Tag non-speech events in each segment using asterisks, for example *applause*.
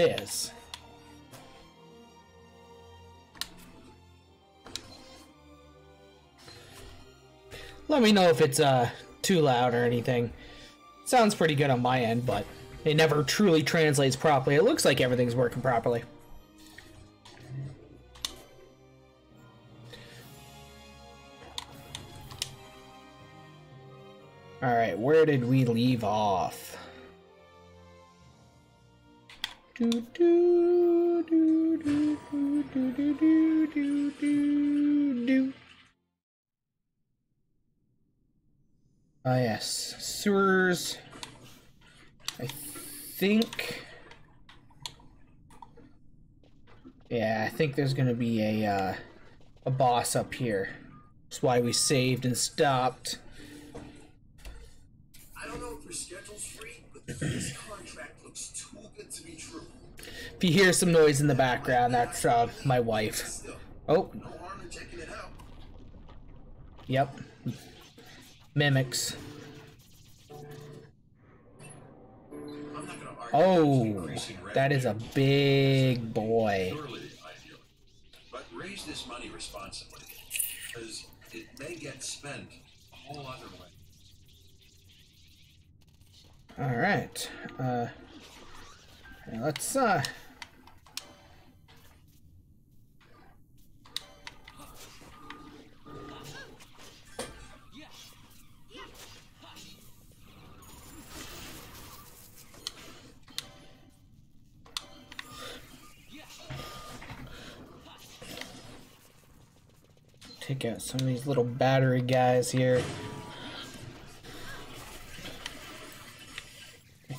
it is. Let me know if it's uh, too loud or anything. Sounds pretty good on my end, but it never truly translates properly. It looks like everything's working properly. Alright, where did we leave off? Do, do, do, do, do, do, do, do, do, do. Ah, yes. Sewers. I think. Yeah, I think there's gonna be a uh, a boss up here. That's why we saved and stopped. I don't know if your schedule's free, but this If you hear some noise in the background, that's uh, my wife. Oh, no harm in checking it out. yep. Mimics. I'm not gonna argue. Oh, that is a big boy. But raise this money responsibly, because it may get spent a whole other way. All right. Uh, let's uh. Take out some of these little battery guys here. I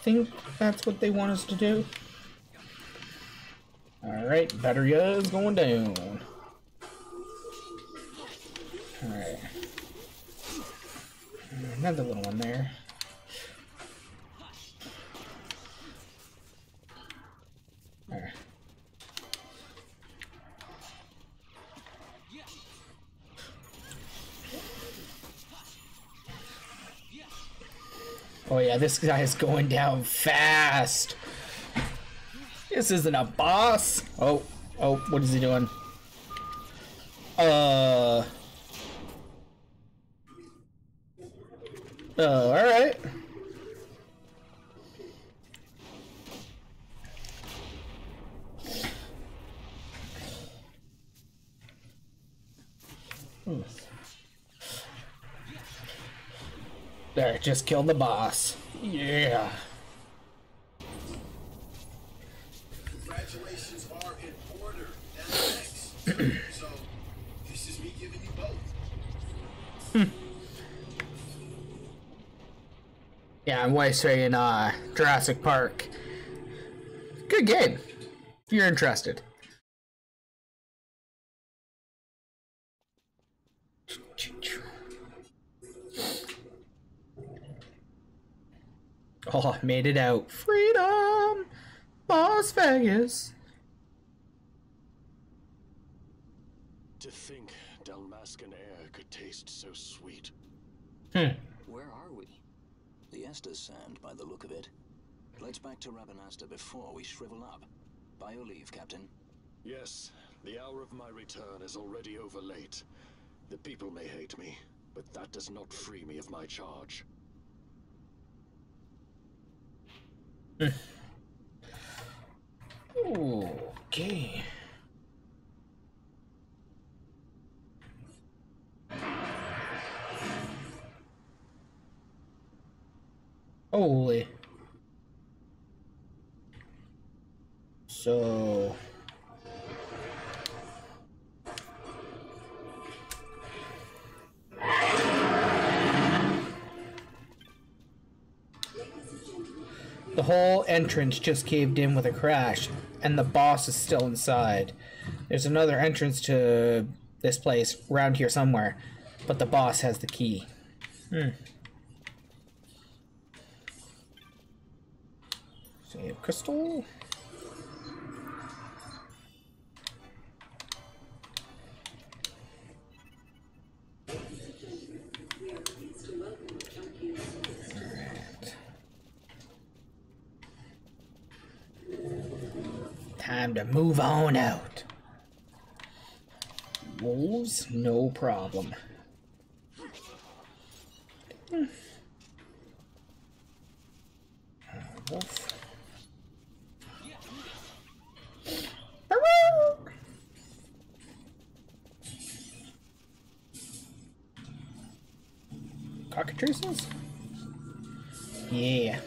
think that's what they want us to do. Alright, battery is going down. Alright. Another little one there. Yeah, this guy is going down fast. This isn't a boss. Oh, oh, what is he doing? Uh. Oh, alright. Hmm. There, just killed the boss. Yeah. Congratulations are in order. Thanks. so, this is me giving you both. Yeah, I'm way saying uh Jurassic Park. Good game. If you're interested. Oh, I made it out. Freedom! Las Vegas. To think Dalmascan air could taste so sweet. Hmm. Where are we? The Estersand, by the look of it. Let's back to Rabanastre before we shrivel up. By your leave, Captain. Yes, the hour of my return is already over late. The people may hate me, but that does not free me of my charge. Okay. Holy. So. Whole entrance just caved in with a crash, and the boss is still inside. There's another entrance to this place around here somewhere, but the boss has the key. Hmm. Save crystal. Move on out. Wolves, no problem. Wolf. Cockatrices? Yeah.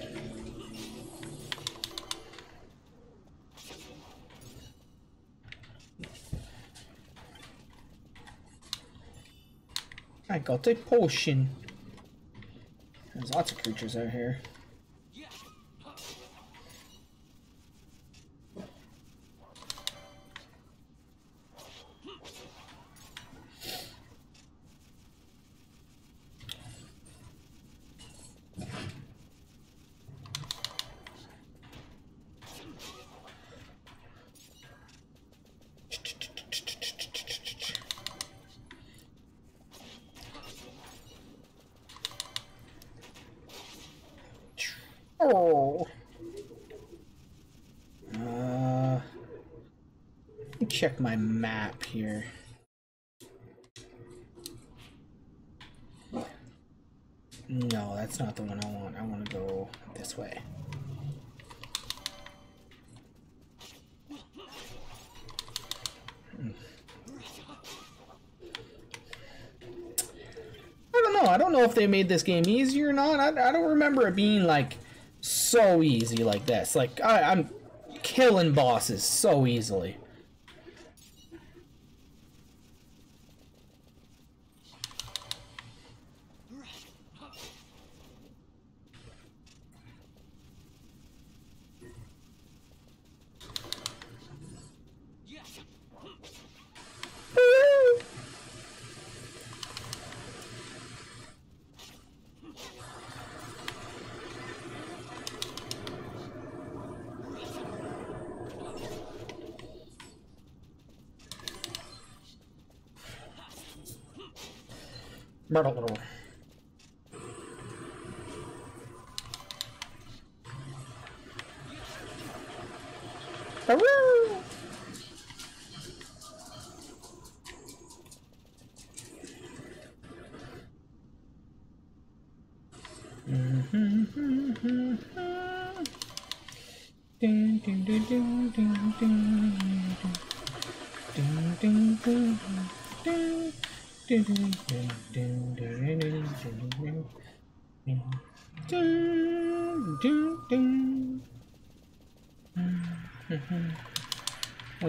I got a potion. There's lots of creatures out here. Oh. Uh, let me check my map here. No, that's not the one I want. I want to go this way. Hmm. I don't know. I don't know if they made this game easy or not. I, I don't remember it being like so easy like this. Like I, I'm killing bosses so easily. Myrtle. Hooray! What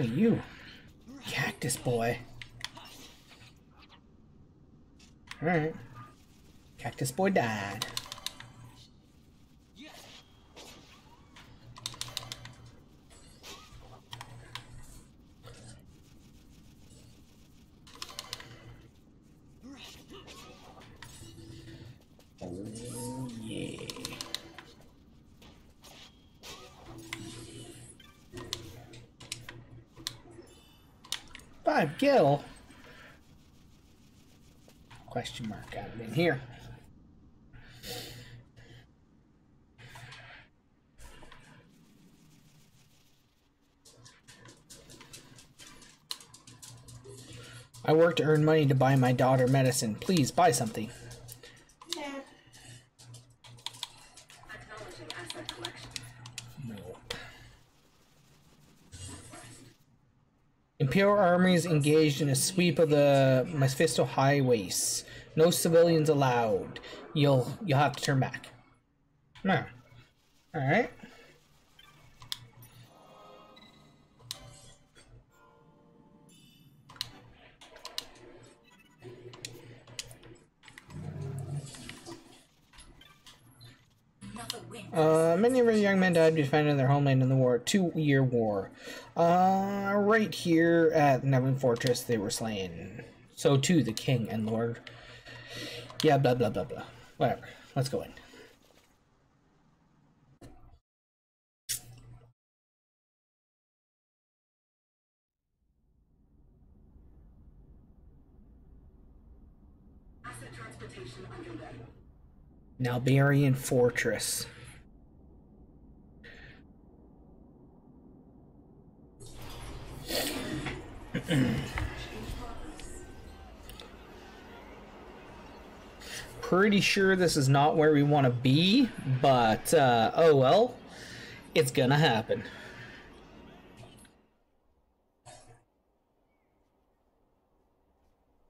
you? Cactus boy. Alright. Cactus boy died. Gil. Question mark out in here. I work to earn money to buy my daughter medicine. Please buy something. Yeah. Acknowledging asset collection. No. Imperial armies engaged in a sweep of the Mephisto highways. No civilians allowed. You'll you'll have to turn back. No. All right. Uh, many of our young men died defending their homeland in the war, two-year war. Uh, right here at Nevin Fortress, they were slain. So too the king and lord. Yeah, blah blah blah blah. Whatever. Let's go in. Asset transportation underway. Nalbina Fortress. *clears throat* Pretty sure this is not where we want to be, but uh, oh well, it's gonna happen.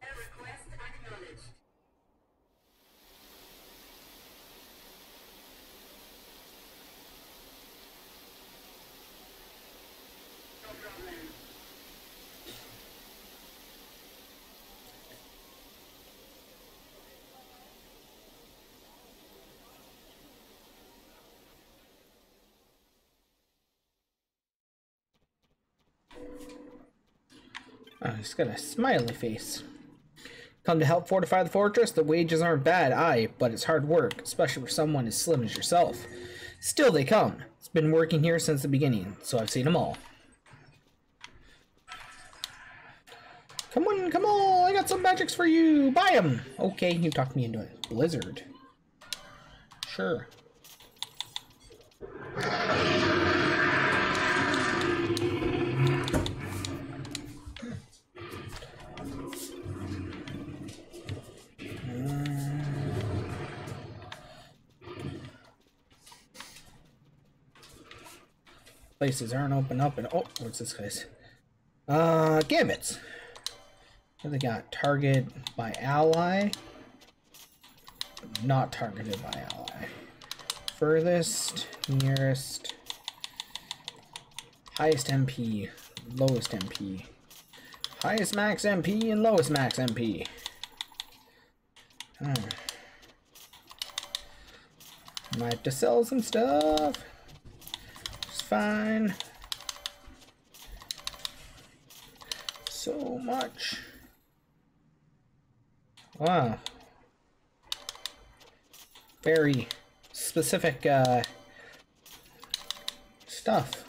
Request acknowledged. No problem. Oh, he's got a smiley face. Come to help fortify the fortress? The wages aren't bad, aye, but it's hard work, especially for someone as slim as yourself. Still, they come. It's been working here since the beginning, so I've seen them all. Come on, come on, I got some magics for you. Buy them. Okay, you talked me into it. Blizzard. Sure. Places aren't open up and oh, what's this guy's? Uh, gambits. What they got? Target by ally. Not targeted by ally. Furthest, nearest, highest MP, lowest MP. Highest max MP and lowest max MP. Hmm. Might have to sell some stuff. Fine. So much. Wow. Very specific uh, stuff.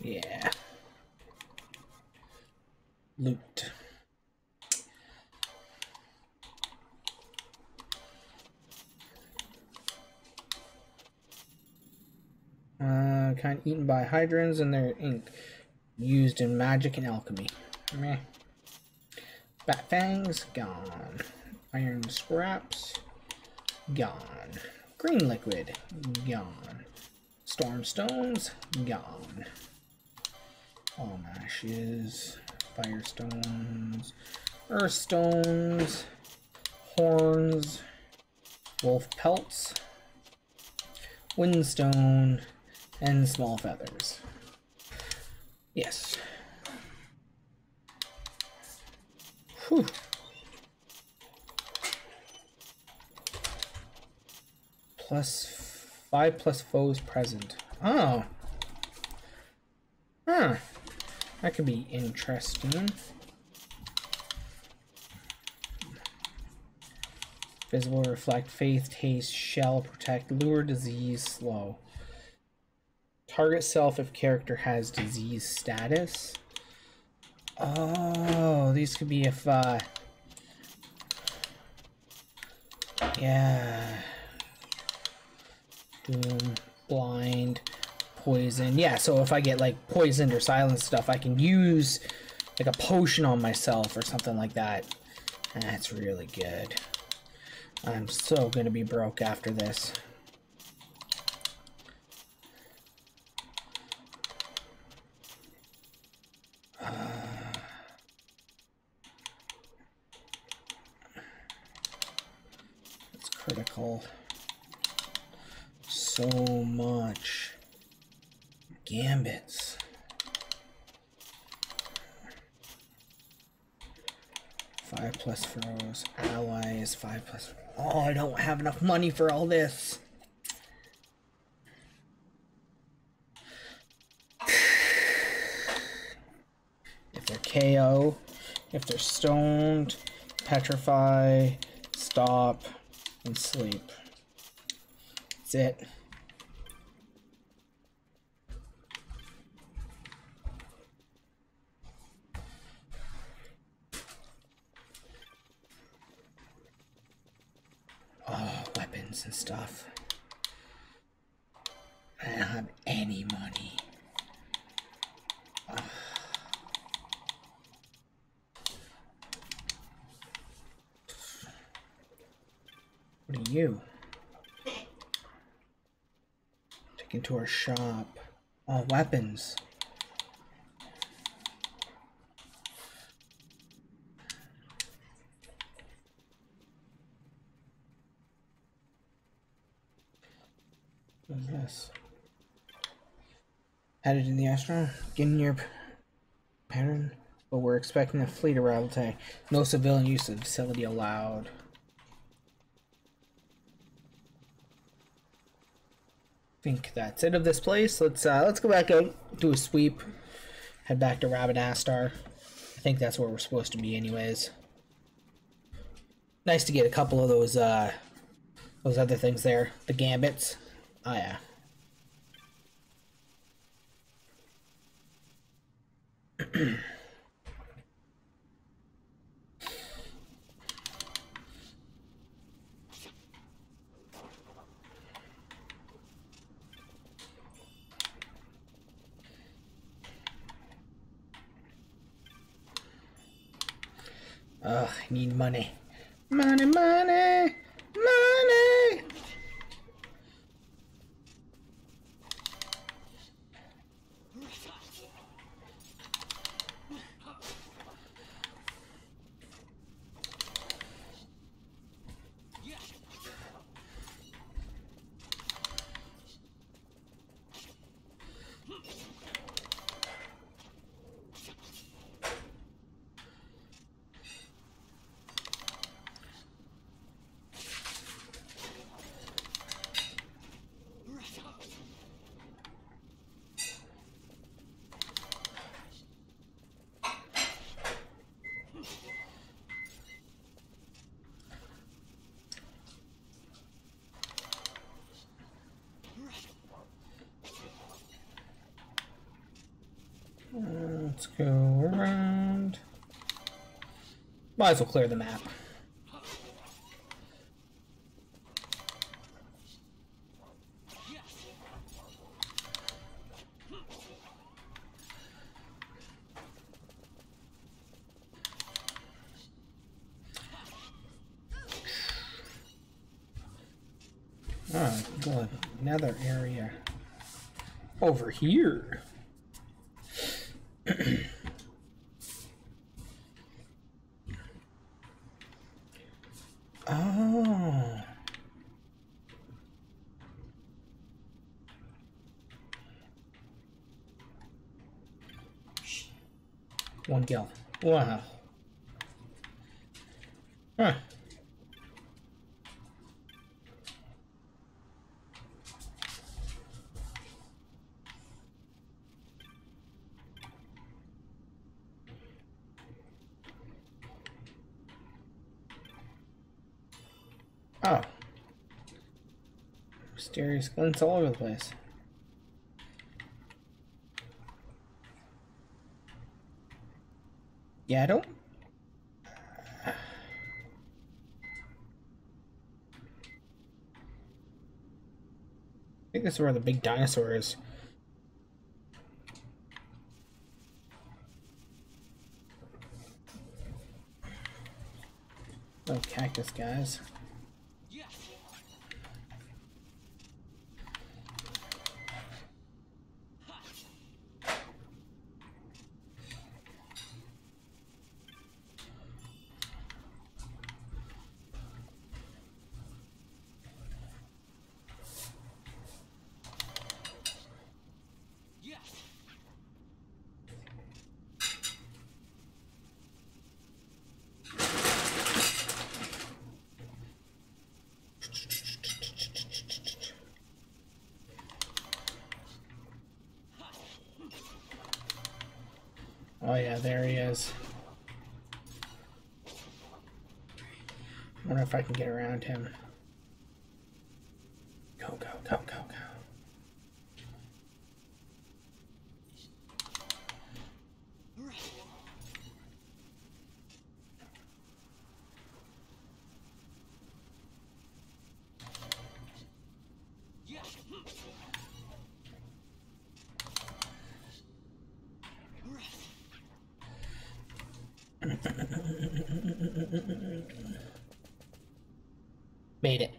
Yeah. Loot. Uh, kind eaten by hydrants and their ink used in magic and alchemy. Meh. Bat fangs gone. Iron scraps gone. Green liquid gone. Storm stones gone. All ashes, fire stones, earth stones, horns, wolf pelts, windstone, and small feathers. Yes. Whew. Plus five plus foes present. Oh. Huh. That could be interesting. Visible, reflect, faith, taste, shell, protect, lure, disease, slow. Target self if character has disease status. Oh, these could be if, uh... Yeah. Doom, blind, poison. Yeah, so if I get, like, poisoned or silenced stuff, I can use, like, a potion on myself or something like that. That's really good. I'm so gonna be broke after this. Critical. So much. Gambits. Five plus throws, allies, five plus. Oh, I don't have enough money for all this. If they're KO, if they're stoned, petrify, stop, and sleep. That's it. Oh, weapons and stuff. I don't have any money. What are you? Taken to our shop. All weapons. What's this? Headed in the astronaut, getting your pattern, but we're expecting a fleet arrival today. No civilian use of the facility allowed. Think that's it of this place. Let's uh, let's go back out, do a sweep, head back to Rabbit Rabanastre. I think that's where we're supposed to be, anyways. Nice to get a couple of those uh, those other things there, the gambits. Oh yeah. *clears throat* Ugh, I need money. Money, money. Let's go around. Might as well clear the map. Alright, another area over here. Oh. One gil. Wow. Huh. Oh. Mysterious glints all over the place. Yeah, I don't. I think this is where the big dinosaur is. Oh, cactus guys. Oh yeah, there he is. I Wonder if I can get around him. Go, go, go, go, go. Made it.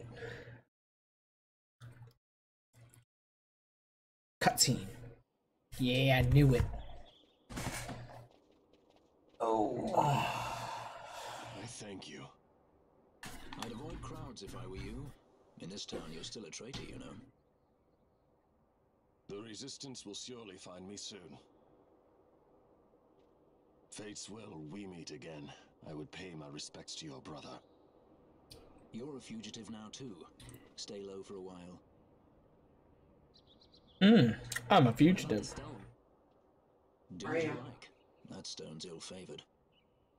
Cutscene. Yeah, I knew it. Oh. I thank you. I'd avoid crowds if I were you. In this town, you're still a traitor, you know. The Resistance will surely find me soon. Fate's will, we meet again. I would pay my respects to your brother. You're a fugitive now, too. Stay low for a while. Hmm. I'm a fugitive. Do as you like. That stone's ill-favored.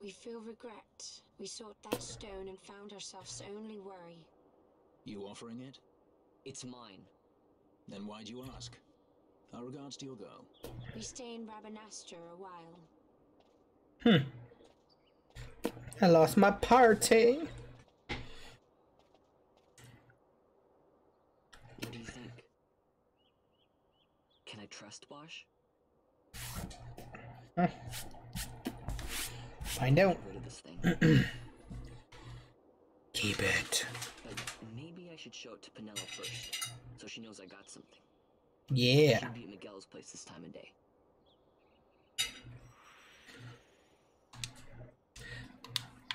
We feel regret. We sought that stone and found ourselves only worry. You offering it? It's mine. Then why'd you ask? Our regards to your girl. We stay in Rabanastre a while. Hmm. I lost my party. What do you think? Can I trust Basch? Hmm. Find out. Rid of this thing. *clears throat* Keep it. but maybe I should show it to first, so she knows I got something. Yeah. She'd be at Migelo's place this time of day.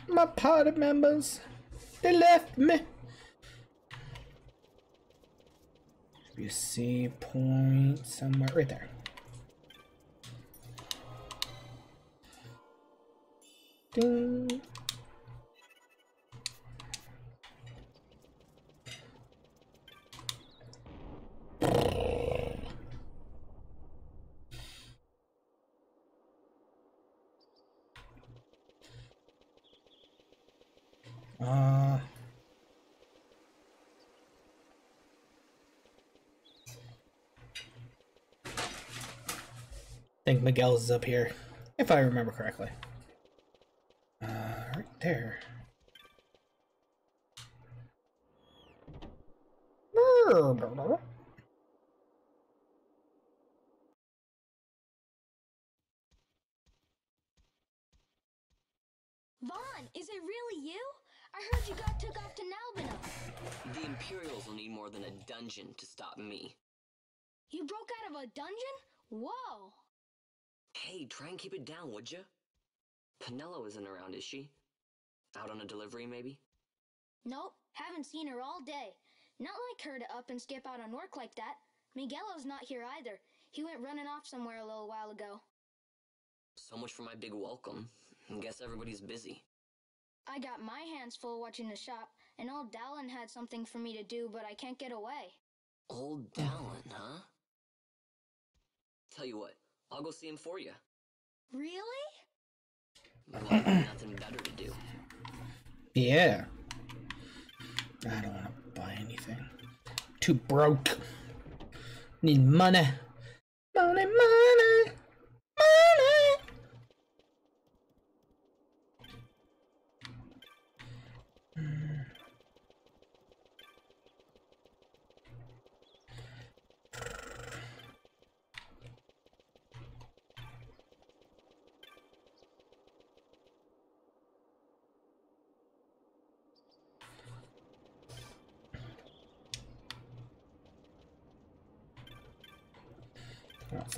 My party members, they left me. Should a save point somewhere right there. Ding. Think Miguel's is up here, if I remember correctly. Uh, right there. Vaan, is it really you? I heard you got took off to Nalbina. The Imperials will need more than a dungeon to stop me. You broke out of a dungeon? Whoa! Hey, try and keep it down, would you? Penelo isn't around, is she? Out on a delivery, maybe? Nope, haven't seen her all day. Not like her to up and skip out on work like that. Migelo's not here either. He went running off somewhere a little while ago. So much for my big welcome. I Guess everybody's busy. I got my hands full watching the shop, and old Dalan had something for me to do, but I can't get away. Old Dalan, huh? Tell you what, I'll go see him for you. Really? I've got nothing better to do. Yeah. I don't want to buy anything. Too broke. Need money. Money, money, money.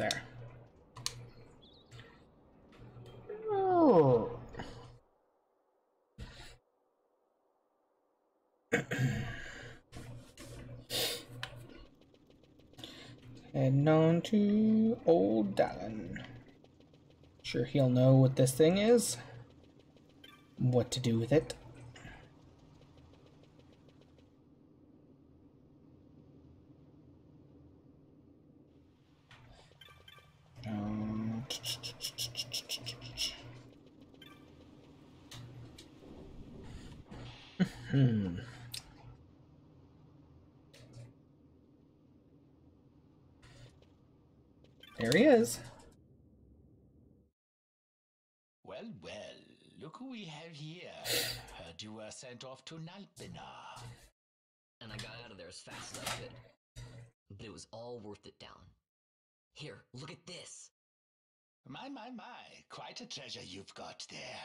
There? Oh. Heading on to Old Dalan. Sure he'll know what this thing is. What to do with it. Um, hmm. *laughs* There he is. Well, well, look who we have here. Heard you were sent off to Nalbina. And I got out of there as fast as I could. But it was all worth it, Dalan. Here, look at this. My, my, my, quite a treasure you've got there.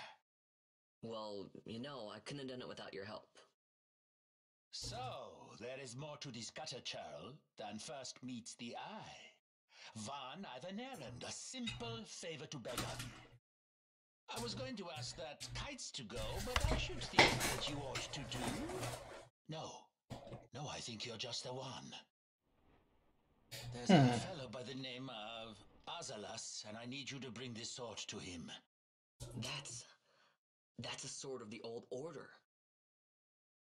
Well, you know, I couldn't have done it without your help. So, there is more to this gutter churl than first meets the eye. Vaan, I've an errand, a simple favor to beg of you. I was going to ask that Kytes to go, but I should think that you ought to do. No. No, I think you're just the one. There's a Hmm. fellow by the name of Azelas, and I need you to bring this sword to him. That's. That's a sword of the old order.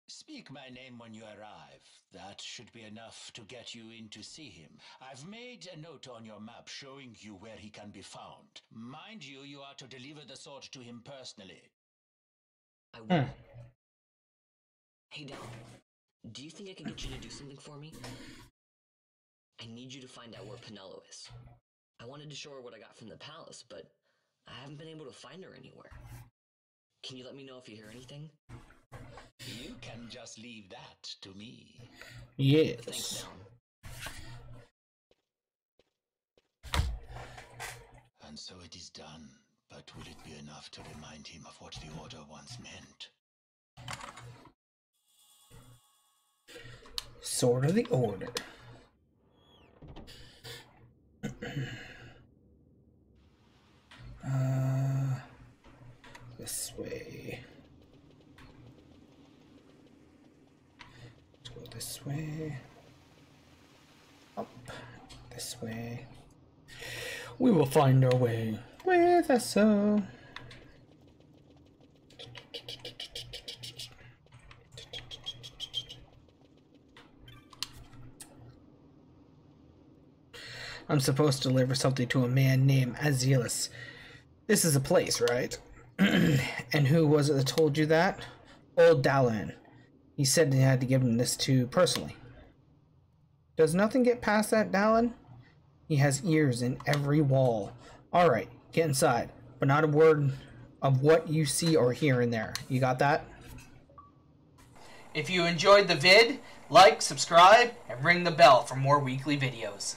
Speak my name when you arrive. That should be enough to get you in to see him. I've made a note on your map showing you where he can be found. Mind you, you are to deliver the sword to him personally. I Hmm. will. Hey, Dal. Do you think I can get you to do something for me? I need you to find out where Penelo is. I wanted to show her what I got from the palace, but I haven't been able to find her anywhere. Can you let me know if you hear anything? You can just leave that to me. Yes. Thanks, Yes. And so it is done. But will it be enough to remind him of what the Order once meant? Sword of the Order. Uh, this way. Let's go this way. Up this way. We will find our way with us so. I'm supposed to deliver something to a man named Azelas. This is a place, right? *clears throat* and who was it that told you that? Old Dalan. He said he had to give him this to personally. Does nothing get past that, Dalan? He has ears in every wall. Alright, get inside, but not a word of what you see or hear in there. You got that? If you enjoyed the vid, like, subscribe, and ring the bell for more weekly videos.